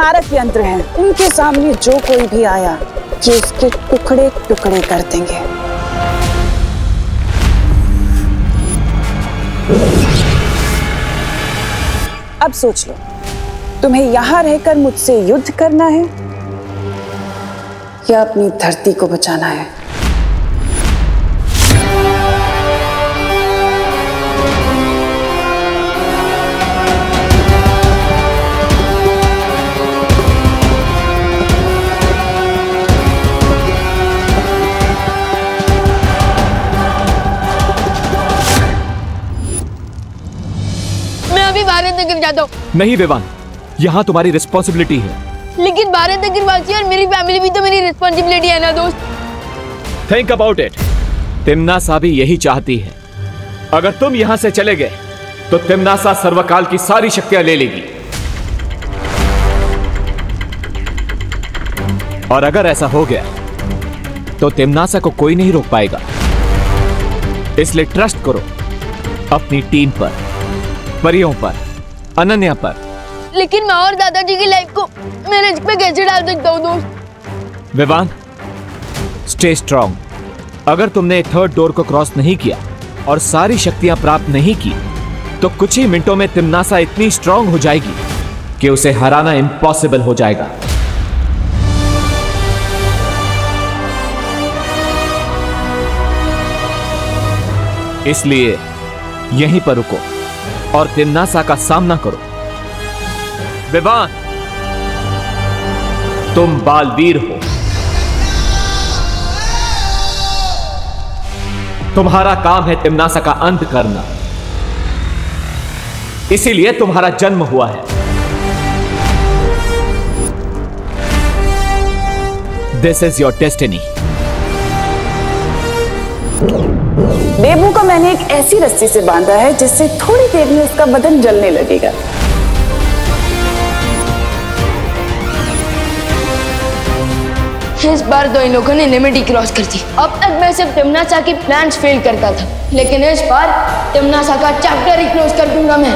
मारक यंत्र हैं। उनके सामने जो कोई भी आया, ये उसके टुकड़े टुकड़े कर देंगे। अब सोच लो, तुम्हें यहाँ रहकर मुझसे युद्ध करना है या अपनी धरती को बचाना है? अभी भारत नगर जाता हूँ नहीं विवान यहाँ तुम्हारी रिस्पॉन्सिबिलिटी है। लेकिन भारत नगर वासी और मेरी फैमिली भी तो मेरी रिस्पॉन्सिबिलिटी है ना दोस्त। थिंक अबाउट इट तिमनासा भी यही चाहती है। अगर तुम यहाँ से चले गए तो तिमनासा सर्वकाल की सारी शक्तियाँ ले लेगी। और अगर ऐसा हो गया तो तिमनासा को कोई नहीं रोक पाएगा। इसलिए ट्रस्ट करो अपनी टीम पर। परियों पर अनन्या पर। लेकिन मैं और दादाजी की लाइफ को मैं रिस्क पे कैसे डाल सकता हूँ दोस्त? विवान स्टे स्ट्रांग अगर तुमने थर्ड डोर को क्रॉस नहीं किया और सारी शक्तियाँ प्राप्त नहीं की तो कुछ ही मिनटों में तिमनासा इतनी स्ट्रांग हो जाएगी कि उसे हराना इम्पॉसिबल हो जाएगा। इसलिए यहीं पर रुको। और तिमनासा का सामना करो। विवान तुम बालवीर हो। तुम्हारा काम है तिमनासा का अंत करना। इसीलिए तुम्हारा जन्म हुआ है। दिस इज़ योर डेस्टिनी बेबू को मैंने एक ऐसी रस्सी से बांधा है जिससे थोड़ी देर में उसका बदन जलने लगेगा। इस बार तो इन लोगों ने लिमिट क्रॉस कर दी। अब तक मैं सिर्फ़ तिमनासा की प्लान्स फेल करता था लेकिन इस बार तिमनासा का चैप्टर ही क्लोज कर दूँगा मैं।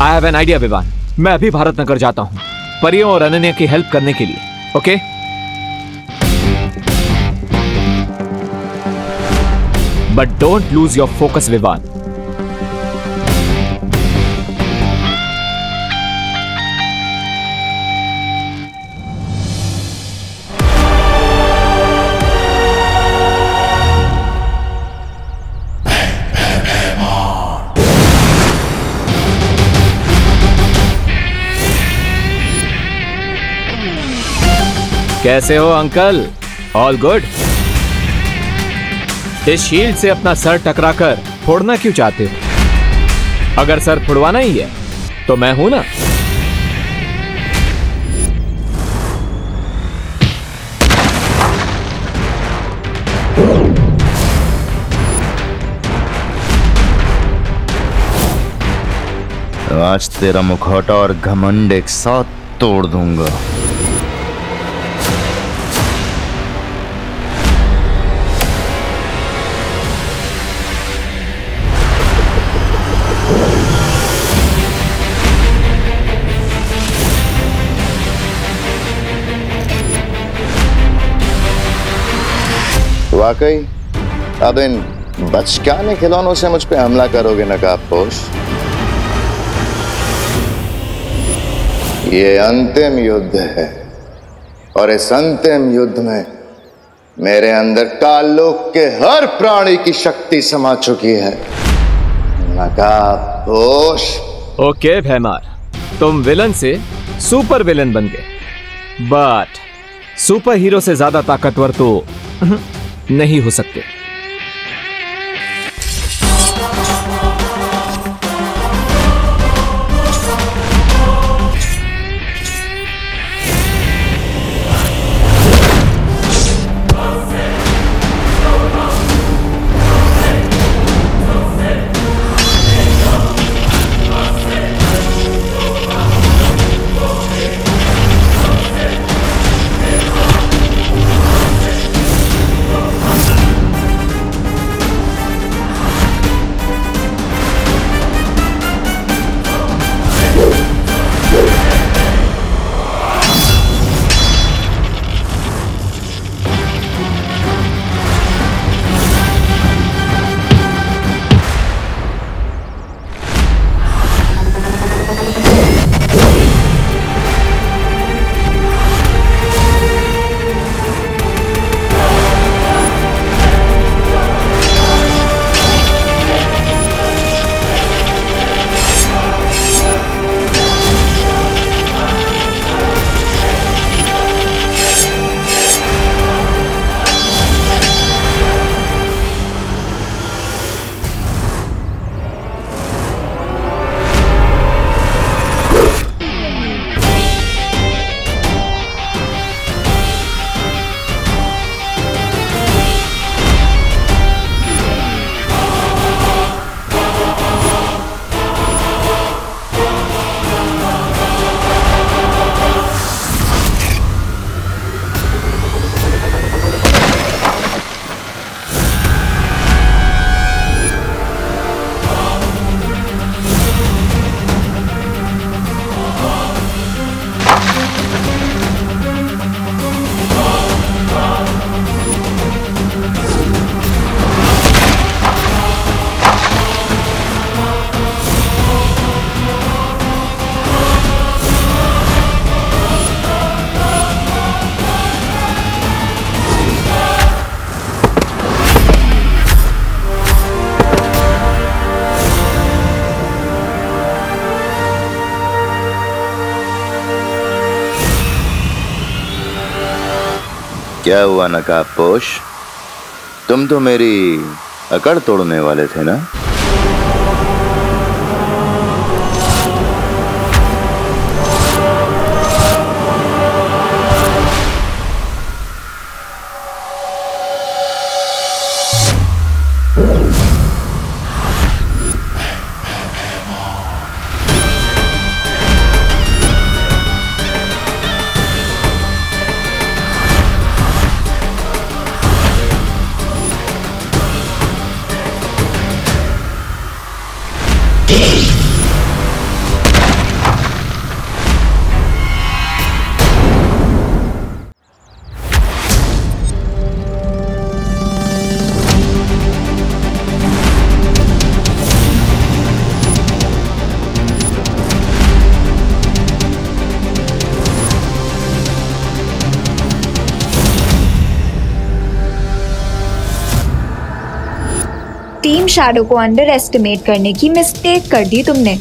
I have an idea Vivaan मैं अभी भारत नगर जाता हूँ परियों और अनन्या की हेल्प करने के लिए okay but don't lose your focus Vivaan कैसे हो अंकल? ऑल गुड इस शील्ड से अपना सर टकराकर फोड़ना क्यों चाहते हो? अगर सर फुड़वाना ही है तो मैं हूँ ना। आज तेरा मुखौटा और घमंड एक साथ तोड़ दूँगा। वाकई? अब इन बचकाने खिलौनों से मुझ पे हमला करोगे, नकाब ये अंतिम युद्ध है, और इस अंतिम युद्ध में मेरे अंदर कालोक के हर प्राणी की शक्ति समा चुकी है। नकाब पोश। ओके, भैमार। तुम विलन से सुपर विलन बन गए। बट सुपर हीरो से ज़्यादा ताकतवर तो नहीं हो सकते। क्या हुआ नकाब पोश तुम तो मेरी अकड़ तोड़ने वाले थे ना? शैडो को अंडर एस्टिमेट करने की मिस्टेक कर दी तुमने।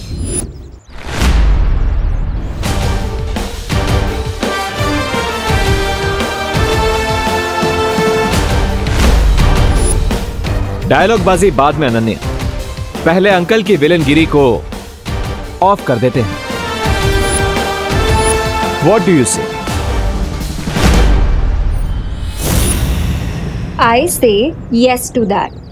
डायलॉग बाजी बाद में अनन्या। पहले अंकल की विलनगिरी को ऑफ़ कर देते हैं। वॉट डू यू से आई से यस टू दैट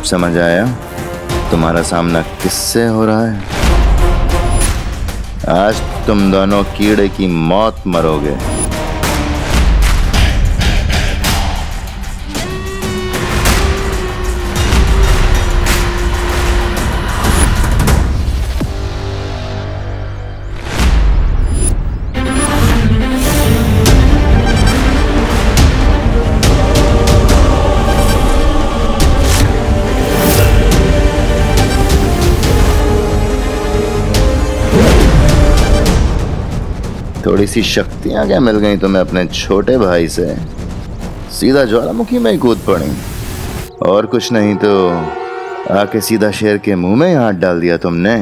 अब समझ आया तुम्हारा सामना किससे हो रहा है? आज तुम दोनों कीड़े की मौत मरोगे। थोड़ी सी शक्तियाँ क्या मिल गई तुम्हें अपने छोटे भाई से? सीधा ज्वालामुखी में ही कूद पड़ी। और कुछ नहीं तो आके सीधा शेर के मुँह में हाथ डाल दिया तुमने।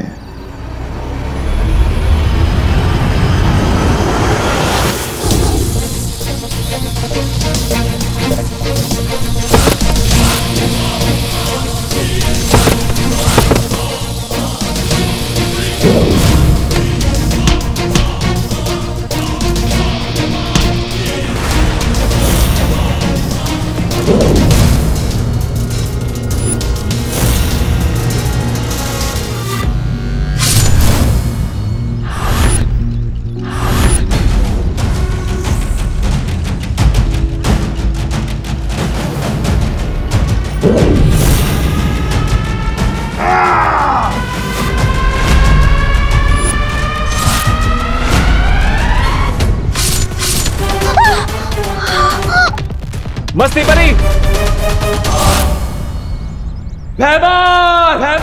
मस्ती परी भैमार भैमार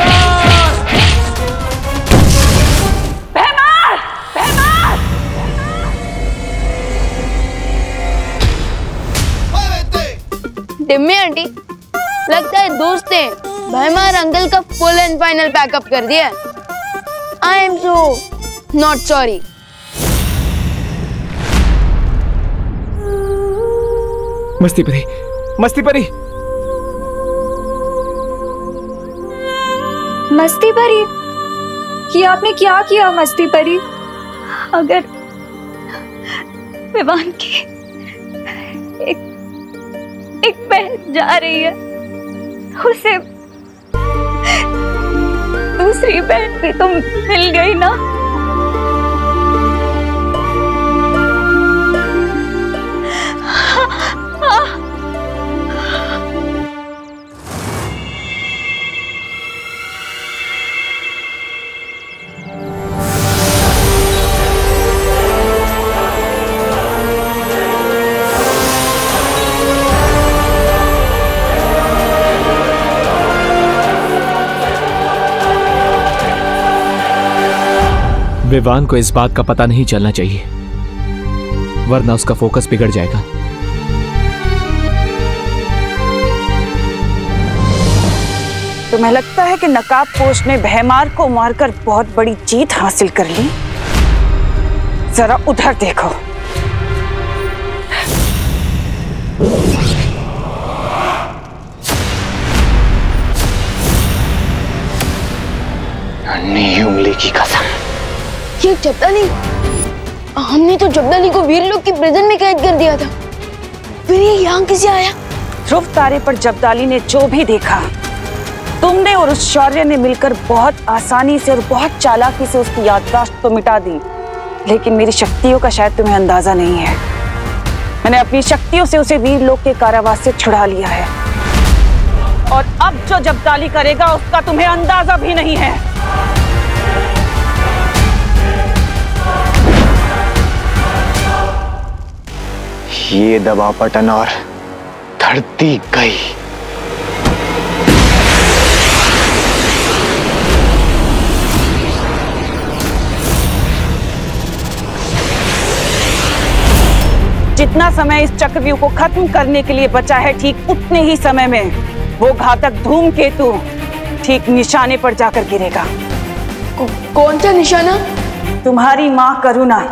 भैमार भैमार टिम्मी आंटी लगता है दोस्त ने भैमार अंकल का full and final pack up कर दिया I am so not sorry मस्ती परी मस्ती परी। मस्ती परी? कि आपने क्या किया, मस्ती परी? अगर विवान की एक एक बहन जा रही है, उसे, दूसरी बहन भी तो मिल गई ना? विवान को इस बात का पता नहीं चलना चाहिए वरना उसका फोकस बिगड़ जाएगा। तुम्हें लगता है कि नकाब पोश ने भैमार को मारकर बहुत बड़ी जीत हासिल कर ली। जरा उधर देखो। उंगली की कसम। ये जब्दाली। हमने तो जब्दाली को वीर लोग की प्रिजन में कैद कर दिया था। फिर ये यहाँ कैसे आया? ध्रुव तारे पर जबदाली ने जो भी देखा, तुमने और उस शौर्य ने मिलकर बहुत आसानी से और बहुत चालाकी से उसकी याददाश्त तो मिटा दी। लेकिन मेरी शक्तियों का शायद तुम्हें अंदाज़ा नहीं है। मैंने अपनी शक्तियों से उसे वीर लोक के कारावास से छुड़ा लिया है। और अब जो जबदाली करेगा, उसका तुम्हें अंदाज़ा भी नहीं है। ये दबा पटन और धरती गई। जितना समय इस चक्रव्यूह को खत्म करने के लिए बचा है ठीक उतने ही समय में वो घातक धूमकेतु ठीक निशाने पर जाकर गिरेगा। कौन सा निशाना? तुम्हारी माँ करुणा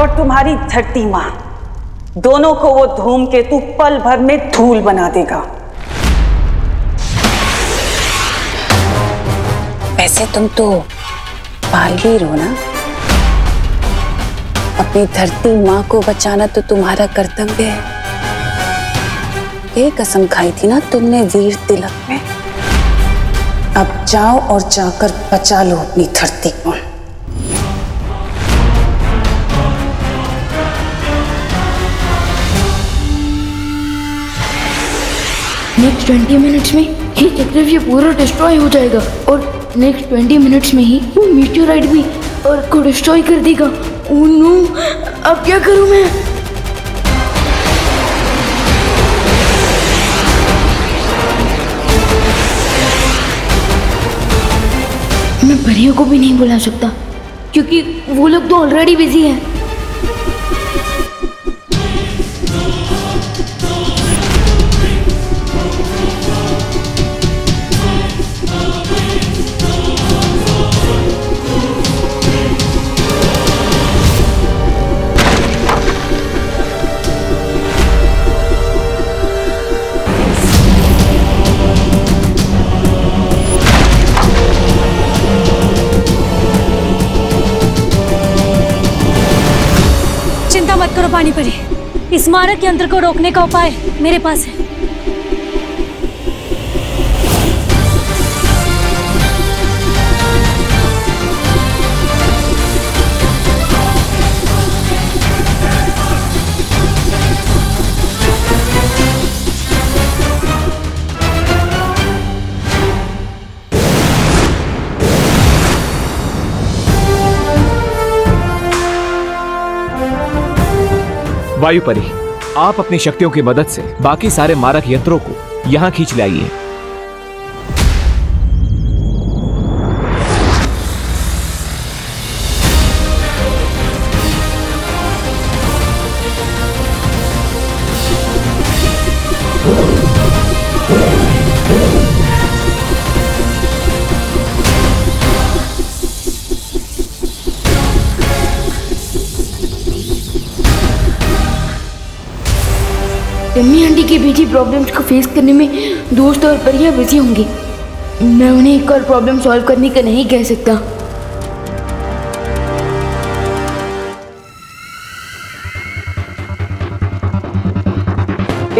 और तुम्हारी धरती माँ। दोनों को वो धूमकेतु पल भर में धूल बना देगा। वैसे तुम तो बालवीर हो ना? अपनी धरती माँ को बचाना तो तुम्हारा कर्तव्य है। ये कसम खाई थी ना तुमने वीर तिलक में? अब जाओ और जाकर बचा लो अपनी धरती को। नेक्स्ट ट्वेंटी मिनट्स में ये चक्रव्यूह पूरा डिस्ट्रॉय हो जाएगा और नेक्स्ट ट्वेंटी मिनट्स में ही वो मीटियोराइट भी अर्थ को डिस्ट्रॉय कर देगा। ओह नो अब क्या करूँ मैं? मैं परियों को भी नहीं बुला सकता, क्योंकि वो लोग तो ऑलरेडी बिज़ी हैं। पानी परी इस मारक यंत्र को रोकने का उपाय मेरे पास है। वायु परी, आप अपनी शक्तियों की मदद से बाकी सारे मारक यंत्रों को यहाँ खींच लाइए। टिम्मी आंटी की भेजी प्रॉब्लम्स को फेस करने में दोस्त और परियाँ बिज़ी होंगी। मैं उन्हें एक और प्रॉब्लम सॉल्व करने का नहीं कह सकता।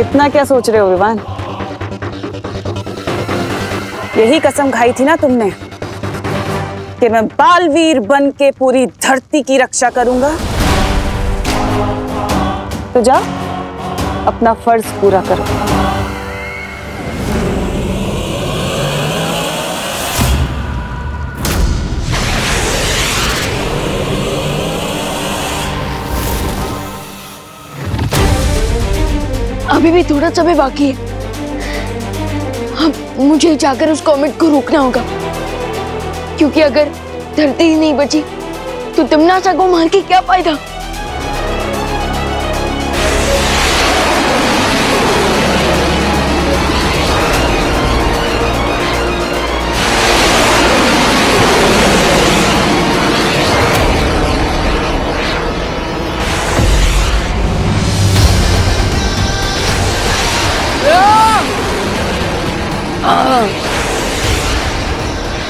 इतना क्या सोच रहे हो, विवान? यही कसम खाई थी ना तुमने कि मैं बालवीर बन के पूरी धरती की रक्षा करूँगा। तो जा अपना फ़र्ज़ पूरा करो। अभी भी थोड़ा समय बाकी है। अब मुझे जाकर उस कॉमेट को रोकना होगा। क्योंकि अगर धरती ही नहीं बची तो तमनाशा को मार के क्या फ़ायदा?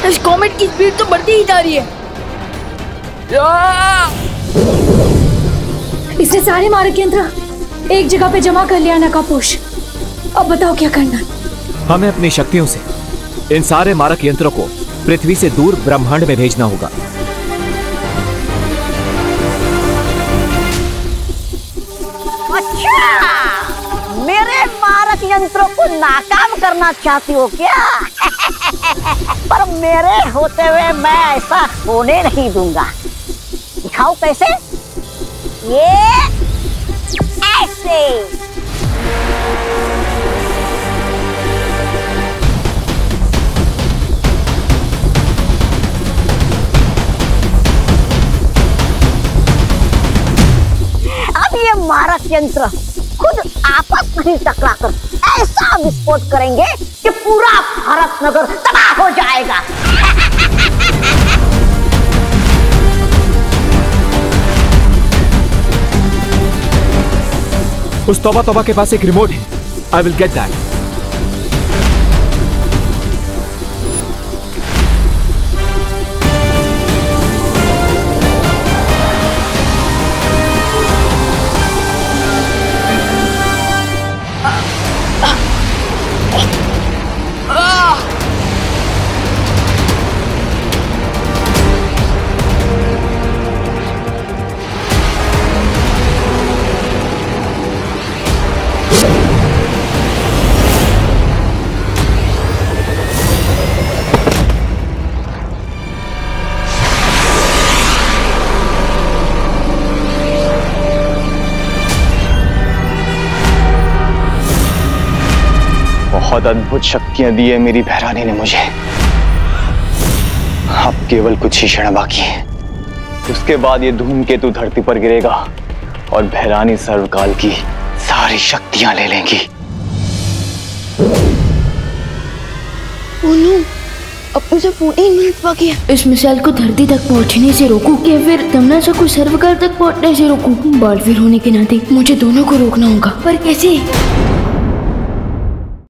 इस कॉमेट की स्पीड तो बढ़ती ही जा रही है। इसने सारे मारक यंत्र एक जगह पे जमा कर लिया नकापोश अब बताओ क्या करना हमें अपनी शक्तियों से इन सारे मारक यंत्रों को पृथ्वी से दूर ब्रह्मांड में भेजना होगा। अच्छा! यंत्रों को नाकाम करना चाहती हो क्या? पर मेरे होते हुए मैं ऐसा होने नहीं दूँगा। दिखाओ कैसे? ये ऐसे। अब ये मारक यंत्र खुद आपस में ही टकराकर ऐसा विस्फोट करेंगे कि पूरा भारत नगर तबाह हो जाएगा। उस तोबा तोबा के पास एक रिमोट है। आई विल गेट दैट बहुत अद्भुत शक्तियाँ दी है मेरी बहरानी ने मुझे। अब केवल कुछ ही क्षण बाकी है। उसके बाद ये धूमकेतु धरती पर गिरेगा और बहरानी सर्वकाल की सारी शक्तियाँ ले लेंगी। अब मुझे 14 मिनट बाकी है। इस मिसाइल को धरती तक पहुँचने से रोकूं या फिर तमनाशा को सर्वकाल तक पहुँचने से रोकूं बालवीर होने के नाते मुझे दोनों को रोकना होगा। पर कैसे?